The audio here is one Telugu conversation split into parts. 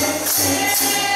sexy, sexy.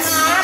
Come on.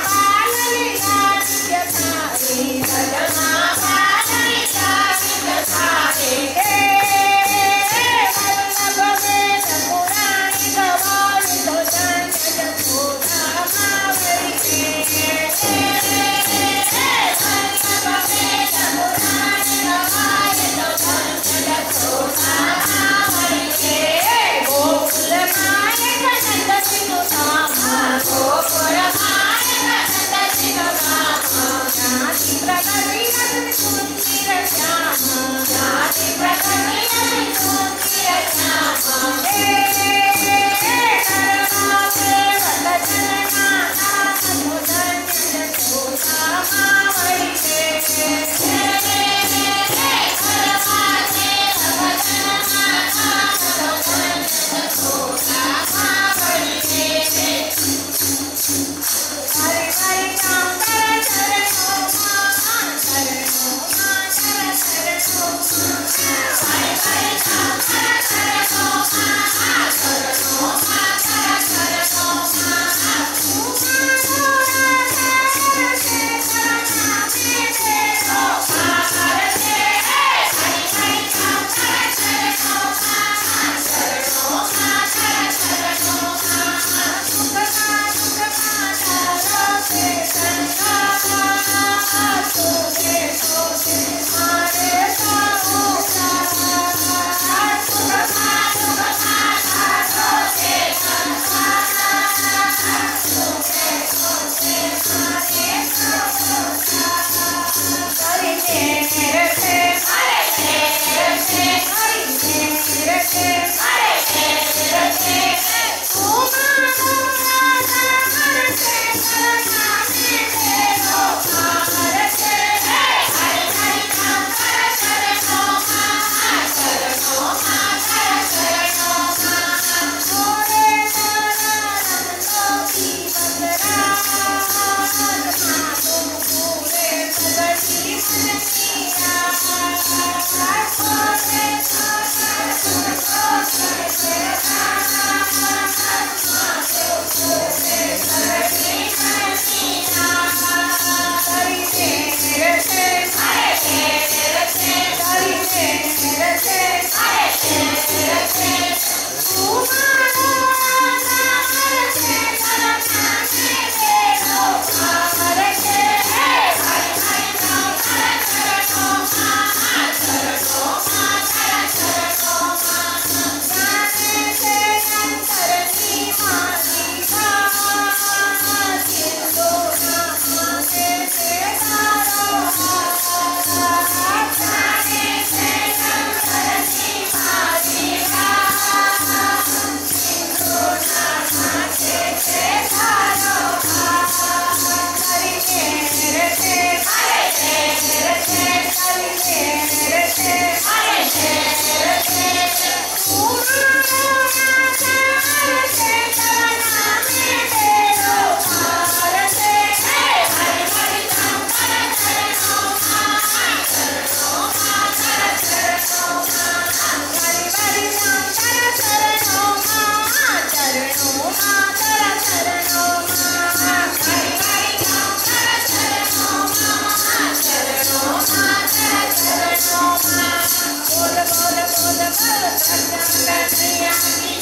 Hey,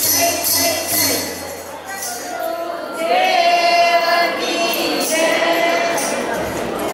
hey, hey.